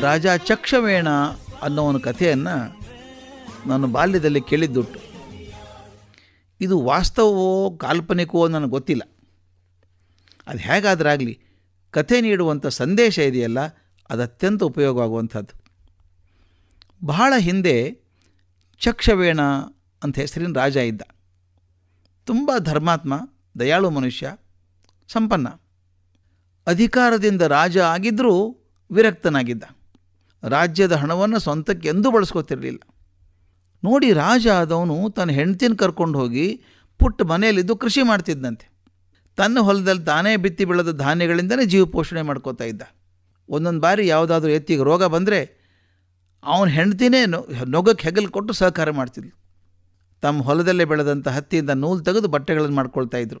ರಾಜ ಚಕ್ಷವೇಣ ಅನ್ನೋ ಒಂದು ಕಥೆಯನ್ನು ನಾನು ಬಾಲ್ಯದಲ್ಲಿ ಕೇಳಿದ್ದುಂಟು. ಇದು ವಾಸ್ತವವೋ ಕಾಲ್ಪನಿಕವೋ ನನಗೆ ಗೊತ್ತಿಲ್ಲ. ಅದು ಹೇಗಾದರಾಗಲಿ ಕಥೆ ನೀಡುವಂಥ ಸಂದೇಶ ಇದೆಯಲ್ಲ ಅದು ಅತ್ಯಂತ ಉಪಯೋಗವಾಗುವಂಥದ್ದು. ಬಹಳ ಹಿಂದೆ ಚಕ್ಷವೇಣ ಅಂತ ಹೆಸರಿನ ರಾಜ ಇದ್ದ. ತುಂಬ ಧರ್ಮಾತ್ಮ, ದಯಾಳು ಮನುಷ್ಯ, ಸಂಪನ್ನ. ಅಧಿಕಾರದಿಂದ ರಾಜ ಆಗಿದ್ದರೂ ವಿರಕ್ತನಾಗಿದ್ದ. ರಾಜ್ಯದ ಹಣವನ್ನು ಸ್ವಂತಕ್ಕೆ ಎಂದೂ ಬಳಸ್ಕೋತಿರಲಿಲ್ಲ. ನೋಡಿ ರಾಜ ಆದವನು ತನ್ನ ಹೆಂಡ್ತಿನ ಕರ್ಕೊಂಡು ಹೋಗಿ ಪುಟ್ಟ ಮನೆಯಲ್ಲಿದ್ದು ಕೃಷಿ ಮಾಡ್ತಿದ್ದಂತೆ ತನ್ನ ಹೊಲದಲ್ಲಿ ತಾನೇ ಬಿತ್ತಿ ಬೆಳೆದ ಧಾನ್ಯಗಳಿಂದಲೇ ಜೀವ ಪೋಷಣೆ ಮಾಡ್ಕೋತಾ ಇದ್ದ. ಒಂದೊಂದು ಬಾರಿ ಯಾವುದಾದ್ರೂ ಎತ್ತಿಗೆ ರೋಗ ಬಂದರೆ ಅವನ ಹೆಂಡ್ತಿನೇ ನೊಗಕ್ಕೆ ಹೆಗಲು ಕೊಟ್ಟು ಸಹಕಾರ ಮಾಡ್ತಿದ್ಲು. ತಮ್ಮ ಹೊಲದಲ್ಲೇ ಬೆಳೆದಂಥ ಹತ್ತಿಯಿಂದ ನೂಲು ತೆಗೆದು ಬಟ್ಟೆಗಳನ್ನು ಮಾಡ್ಕೊಳ್ತಾ ಇದ್ರು.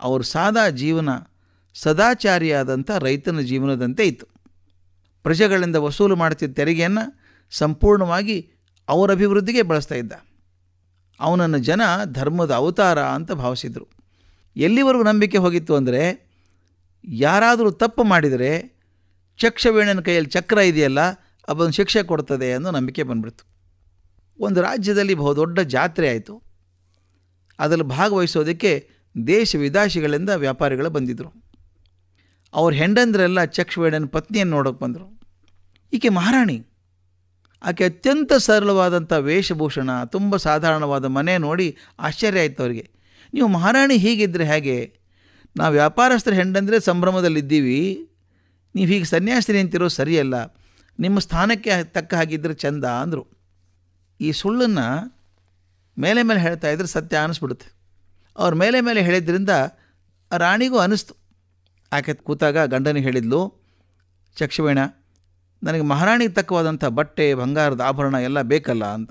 ಅವ್ರ ಸಾದಾ ಜೀವನ ಸದಾಚಾರಿಯಾದಂಥ ರೈತನ ಜೀವನದಂತೆ ಇತ್ತು. ಪ್ರಜೆಗಳಿಂದ ವಸೂಲು ಮಾಡ್ತಿದ್ದ ತೆರಿಗೆಯನ್ನು ಸಂಪೂರ್ಣವಾಗಿ ಅವರ ಅಭಿವೃದ್ಧಿಗೆ ಬಳಸ್ತಾ ಇದ್ದ. ಅವನನ್ನು ಜನ ಧರ್ಮದ ಅವತಾರ ಅಂತ ಭಾವಿಸಿದರು. ಎಲ್ಲಿವರೆಗೂ ನಂಬಿಕೆ ಹೋಗಿತ್ತು ಅಂದರೆ, ಯಾರಾದರೂ ತಪ್ಪು ಮಾಡಿದರೆ ಚಕ್ಷವೇಣನ ಕೈಯಲ್ಲಿ ಚಕ್ರ ಇದೆಯಲ್ಲ ಅದೊಂದು ಶಿಕ್ಷೆ ಕೊಡ್ತದೆ ಅನ್ನೋ ನಂಬಿಕೆ ಬಂದ್ಬಿಡ್ತು. ಒಂದು ರಾಜ್ಯದಲ್ಲಿ ಬಹುದೊಡ್ಡ ಜಾತ್ರೆ ಆಯಿತು. ಅದರಲ್ಲಿ ಭಾಗವಹಿಸೋದಕ್ಕೆ ದೇಶ ವಿದಾಶಿಗಳಿಂದ ವ್ಯಾಪಾರಿಗಳು ಬಂದಿದ್ದರು ಅವ್ರ ಹೆಂಡಂದ್ರೆಲ್ಲ ಚಕ್ಷವೇಣನ ಪತ್ನಿಯನ್ನು ನೋಡೋಕೆ ಬಂದರು. ಈಕೆ ಮಹಾರಾಣಿ. ಆಕೆ ಅತ್ಯಂತ ಸರಳವಾದಂಥ ವೇಷಭೂಷಣ, ತುಂಬ ಸಾಧಾರಣವಾದ ಮನೆ ನೋಡಿ ಆಶ್ಚರ್ಯ ಆಯಿತು ಅವರಿಗೆ. ನೀವು ಮಹಾರಾಣಿ ಹೀಗಿದ್ದರೆ ಹೇಗೆ? ನಾವು ವ್ಯಾಪಾರಸ್ಥರ ಹೆಂಡಂದರೆ ಸಂಭ್ರಮದಲ್ಲಿದ್ದೀವಿ. ನೀವು ಹೀಗೆ ಸನ್ಯಾಸಿನಿ ಅಂತಿರೋ ಸರಿಯಲ್ಲ. ನಿಮ್ಮ ಸ್ಥಾನಕ್ಕೆ ತಕ್ಕ ಹಾಗಿದ್ದರೆ ಚಂದ ಅಂದರು. ಈ ಸುಳ್ಳನ್ನು ಮೇಲೆ ಮೇಲೆ ಹೇಳ್ತಾ ಇದ್ರೆ ಸತ್ಯ ಅನ್ನಿಸ್ಬಿಡುತ್ತೆ ಅವ್ರ ಮೇಲೆ ಮೇಲೆ ಹೇಳಿದ್ರಿಂದ ರಾಣಿಗೂ ಅನ್ನಿಸ್ತು ಆಕೆ ಕೂತಾಗ ಗಂಡನಿಗೆ ಹೇಳಿದ್ಲು, ಚಕ್ಷವೇಣ ನನಗೆ ಮಹಾರಾಣಿಗೆ ತಕ್ಕವಾದಂಥ ಬಟ್ಟೆ, ಬಂಗಾರದ ಆಭರಣ ಎಲ್ಲ ಬೇಕಲ್ಲ ಅಂತ.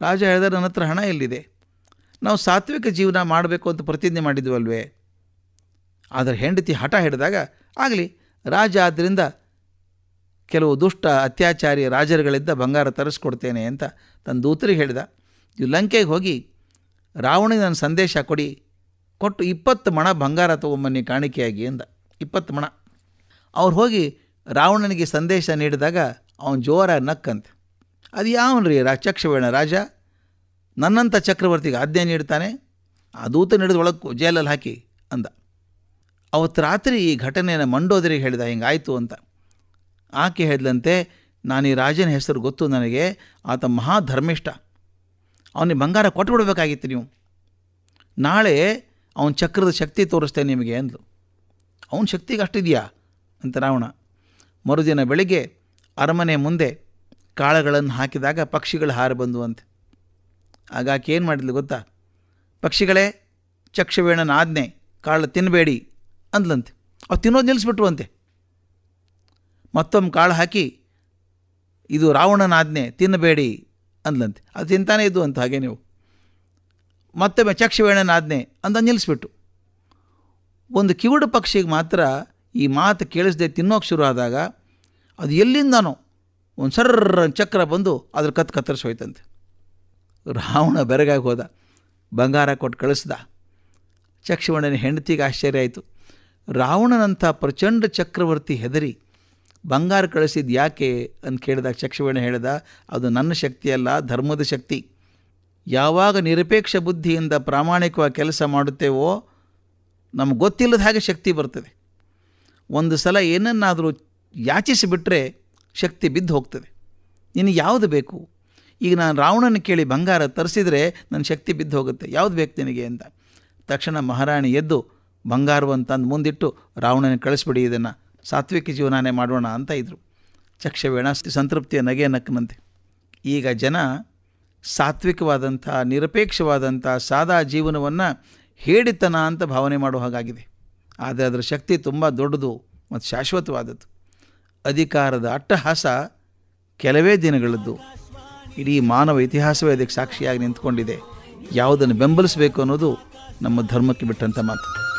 ರಾಜ ಹೇಳಿದ್ರೆ ನನ್ನ ಹತ್ರ ಹಣ ಎಲ್ಲಿದೆ? ನಾವು ಸಾತ್ವಿಕ ಜೀವನ ಮಾಡಬೇಕು ಅಂತ ಪ್ರತಿಜ್ಞೆ ಮಾಡಿದ್ವಲ್ವೇ? ಆದರೆ ಹೆಂಡತಿ ಹಠ ಹಿಡಿದಾಗ, ಆಗಲಿ, ರಾಜ ಆದ್ದರಿಂದ ಕೆಲವು ದುಷ್ಟ ಅತ್ಯಾಚಾರಿ ರಾಜರುಗಳಿದ್ದ ಬಂಗಾರ ತರಿಸ್ಕೊಡ್ತೇನೆ ಅಂತ ತನ್ನ ದೂತರಿಗೆ ಹೇಳಿದ. ನೀವು ಲಂಕೆಗೆ ಹೋಗಿ ರಾವಣಿಗೆ ನನ್ನ ಸಂದೇಶ ಕೊಡಿ. ಕೊಟ್ಟು ಇಪ್ಪತ್ತು ಮಣ ಬಂಗಾರ ತೊಗೊಂಬನ್ನಿ ಕಾಣಿಕೆಯಾಗಿ ಅಂದ. ಇಪ್ಪತ್ತು ಮಣ. ಅವ್ರು ಹೋಗಿ ರಾವಣನಿಗೆ ಸಂದೇಶ ನೀಡಿದಾಗ ಅವನು ಜೋರಾಗಿ ನಕ್ಕಂತೆ. ಅದು ಯಾವನ್ರಿ ರಾ ಚಕ್ಷವೇಣ ರಾಜ? ನನ್ನಂಥ ಚಕ್ರವರ್ತಿಗೆ ಆಜ್ಞೆ ನೀಡ್ತಾನೆ? ಆ ದೂತ ಹಿಡಿದು ಒಳಗೆ ಜೈಲಲ್ಲಿ ಹಾಕಿ ಅಂದ. ಅವತ್ತು ರಾತ್ರಿ ಈ ಘಟನೆಯನ್ನು ಮಂಡೋದರಿಗೆ ಹೇಳಿದ, ಹಿಂಗಾಯಿತು ಅಂತ. ಆಕೆ ಹೇಳಿದಂತೆ, ನಾನು ಈ ರಾಜನ ಹೆಸರು ಗೊತ್ತು ನನಗೆ, ಆತ ಮಹಾಧರ್ಮಿಷ್ಟ ಅವನಿಗೆ ಬಂಗಾರ ಕೊಟ್ಬಿಡ್ಬೇಕಾಗಿತ್ತು ನೀವು. ನಾಳೆ ಅವನ ಚಕ್ರದ ಶಕ್ತಿ ತೋರಿಸ್ತೇನೆ ನಿಮಗೆ ಅಂದ್ಲು. ಅವನ ಶಕ್ತಿಗೆ ಅಷ್ಟಿದೆಯಾ? ಅಂತ ರಾವಣ ಮರುದಿನ ಬೆಳಿಗ್ಗೆ ಅರಮನೆ ಮುಂದೆ ಕಾಳುಗಳನ್ನು ಹಾಕಿದಾಗ ಪಕ್ಷಿಗಳು ಹಾರಿ ಬಂದುವಂತೆ. ಆಗ ಆಕೆ ಏನು ಮಾಡಿದ್ಲು ಗೊತ್ತಾ? ಪಕ್ಷಿಗಳೇ, ಚಕ್ಷವೇಣನ ಆಜ್ಞೆ ಕಾಳು ತಿನ್ನಬೇಡಿ ಅಂದ್ಲಂತೆ. ಅವು ತಿನ್ನೋದು ನಿಲ್ಲಿಸ್ಬಿಟ್ರುವಂತೆ. ಮತ್ತೊಮ್ಮೆ ಕಾಳು ಹಾಕಿ, ಇದು ರಾವಣನ ಆಜ್ಞೆ, ತಿನ್ನಬೇಡಿ ಅಂದ್ಲಂತೆ. ಅದು ತಿಂತಾನೇ ಇದ್ದು ಅಂತ ಹಾಗೆ ನೀವು. ಮತ್ತೊಮ್ಮೆ ಚಕ್ಷವೇಣನ ಆಜ್ಞೆ ಅಂತ ನಿಲ್ಲಿಸ್ಬಿಟ್ಟು ಒಂದು ಕಿವುಡು ಪಕ್ಷಿಗೆ ಮಾತ್ರ ಈ ಮಾತು ಕೇಳಿಸದೆ ತಿನ್ನೋಕೆ ಶುರು ಆದಾಗ ಅದು ಎಲ್ಲಿಂದನೋ ಒಂದು ಸರ್ರ ಚಕ್ರ ಬಂದು ಅದ್ರ ಕತ್ತು ಕತ್ತರಿಸಿ ಹೋಯ್ತಂತೆ. ರಾವಣ ಬೆರಗಾಗಿ ಹೋದ. ಬಂಗಾರ ಕೊಟ್ಟು ಕಳಿಸ್ದ. ಚಕ್ಷವಣನ ಹೆಂಡತಿಗೆ ಆಶ್ಚರ್ಯ ಆಯಿತು. ರಾವಣನಂಥ ಪ್ರಚಂಡ ಚಕ್ರವರ್ತಿ ಹೆದರಿ ಬಂಗಾರ ಕಳಿಸಿದ ಯಾಕೆ ಅಂತ ಕೇಳಿದಾಗ ಚಕ್ಷವಣ ಹೇಳಿದ, ಅದು ನನ್ನ ಶಕ್ತಿಯಲ್ಲ ಧರ್ಮದ ಶಕ್ತಿ. ಯಾವಾಗ ನಿರಪೇಕ್ಷ ಬುದ್ಧಿಯಿಂದ ಪ್ರಾಮಾಣಿಕವಾಗಿ ಕೆಲಸ ಮಾಡುತ್ತೇವೋ ನಮ್ಗೆ ಗೊತ್ತಿಲ್ಲದ ಹಾಗೆ ಶಕ್ತಿ ಬರ್ತದೆ. ಒಂದು ಸಲ ಏನನ್ನಾದರೂ ಯಾಚಿಸಿಬಿಟ್ರೆ ಶಕ್ತಿ ಬಿದ್ದು ಹೋಗ್ತದೆ. ನಿನಗೆ ಯಾವುದು ಬೇಕು? ಈಗ ನಾನು ರಾವಣನ ಕೇಳಿ ಬಂಗಾರ ತರಿಸಿದರೆ ನನ್ನ ಶಕ್ತಿ ಬಿದ್ದು ಹೋಗುತ್ತೆ. ಯಾವುದು ಬೇಕು ನಿನಗೆ ಅಂತ. ತಕ್ಷಣ ಮಹಾರಾಣಿ ಎದ್ದು ಬಂಗಾರವನ್ನು ತಂದು ಮುಂದಿಟ್ಟು ರಾವಣನ ಕಳಿಸ್ಬಿಡಿ, ಇದನ್ನು ಸಾತ್ವಿಕ ಜೀವನನೇ ಮಾಡೋಣ ಅಂತ ಇದ್ದರು ಚಕ್ಷವೇಣ ಸಂತೃಪ್ತಿಯ ನಗೆ ನಕ್ಕನಂತೆ. ಈಗ ಜನ ಸಾತ್ವಿಕವಾದಂಥ ನಿರಪೇಕ್ಷವಾದಂಥ ಸಾದಾ ಜೀವನವನ್ನು ಹೇಳಿತನ ಅಂತ ಭಾವನೆ ಮಾಡೋ ಹಾಗಾಗಿದೆ. ಆದರೆ ಅದರ ಶಕ್ತಿ ತುಂಬ ದೊಡ್ಡದು ಮತ್ತು ಶಾಶ್ವತವಾದದ್ದು. ಅಧಿಕಾರದ ಅಟ್ಟಹಾಸ ಕೆಲವೇ ದಿನಗಳದ್ದು. ಇಡೀ ಮಾನವ ಇತಿಹಾಸವೇ ಅದಕ್ಕೆ ಸಾಕ್ಷಿಯಾಗಿ ನಿಂತ್ಕೊಂಡಿದೆ. ಯಾವುದನ್ನು ಬೆಂಬಲಿಸಬೇಕು ಅನ್ನೋದು ನಮ್ಮ ಧರ್ಮಕ್ಕೆ ಬಿಟ್ಟಂಥ ಮಾತು.